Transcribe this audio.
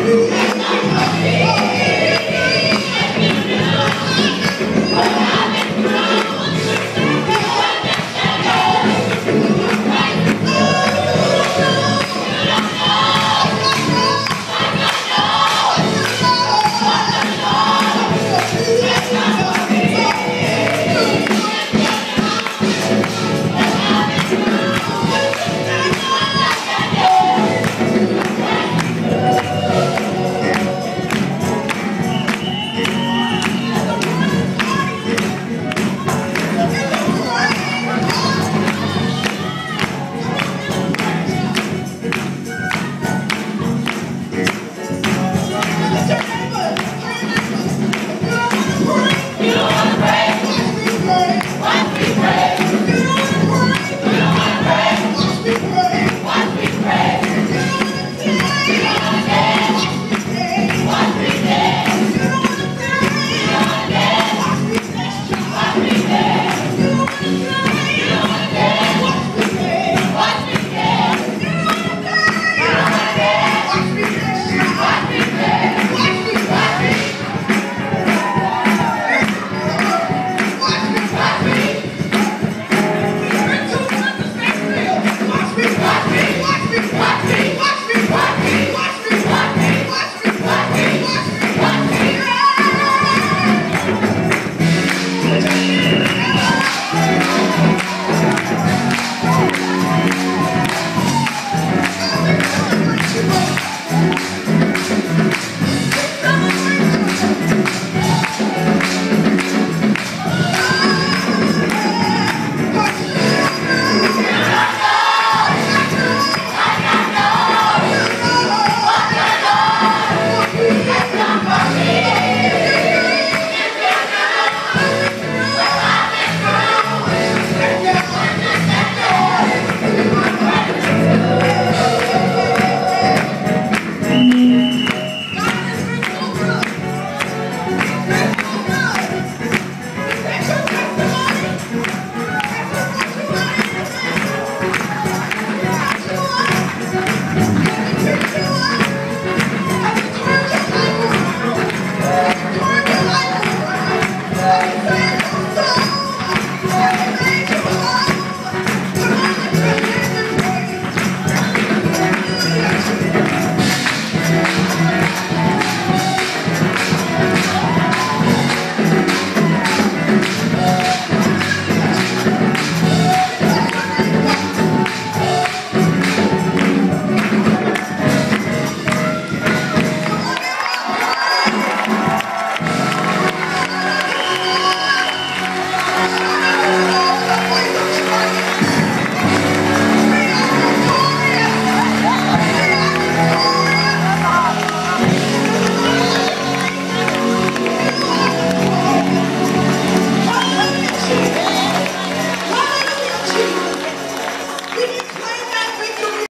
Música